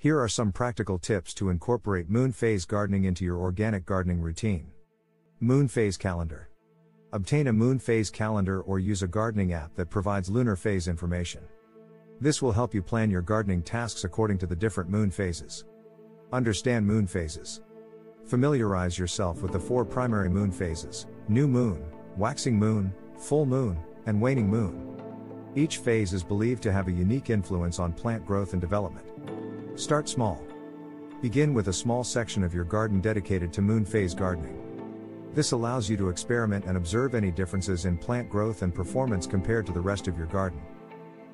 Here are some practical tips to incorporate moon phase gardening into your organic gardening routine. Moon phase calendar. Obtain a moon phase calendar or use a gardening app that provides lunar phase information. This will help you plan your gardening tasks according to the different moon phases. Understand moon phases. Familiarize yourself with the four primary moon phases new moon, waxing moon, full moon, and waning moon. Each phase is believed to have a unique influence on plant growth and development. Start small. Begin with a small section of your garden dedicated to moon phase gardening. This allows you to experiment and observe any differences in plant growth and performance compared to the rest of your garden.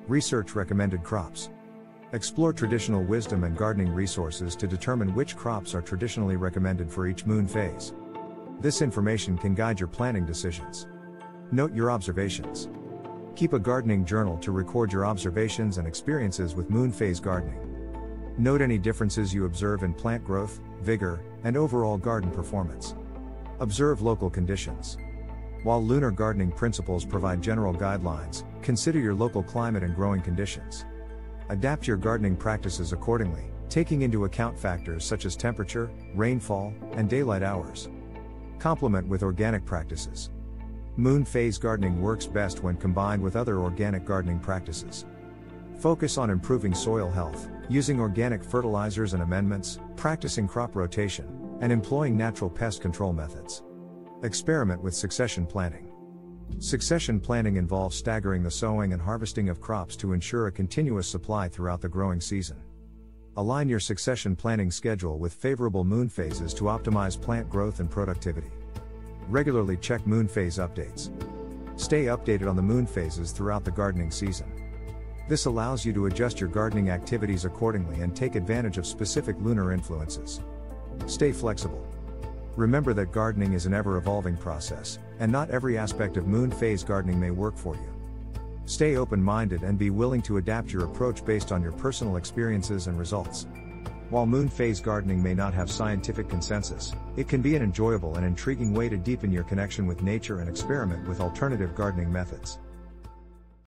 Research recommended crops. Explore traditional wisdom and gardening resources to determine which crops are traditionally recommended for each moon phase. This information can guide your planning decisions. Note your observations. Keep a gardening journal to record your observations and experiences with moon phase gardening. Note any differences you observe in plant growth, vigor, and overall garden performance. Observe local conditions. While lunar gardening principles provide general guidelines, consider your local climate and growing conditions. Adapt your gardening practices accordingly, taking into account factors such as temperature, rainfall, and daylight hours. Complement with organic practices. Moon phase gardening works best when combined with other organic gardening practices. Focus on improving soil health, using organic fertilizers and amendments, practicing crop rotation, and employing natural pest control methods. Experiment with succession planting. Succession planting involves staggering the sowing and harvesting of crops to ensure a continuous supply throughout the growing season. Align your succession planting schedule with favorable moon phases to optimize plant growth and productivity. Regularly check moon phase updates. Stay updated on the moon phases throughout the gardening season. This allows you to adjust your gardening activities accordingly and take advantage of specific lunar influences. Stay flexible. Remember that gardening is an ever evolving process, and not every aspect of moon phase gardening may work for you. Stay open minded and be willing to adapt your approach based on your personal experiences and results. While moon phase gardening may not have scientific consensus, it can be an enjoyable and intriguing way to deepen your connection with nature and experiment with alternative gardening methods.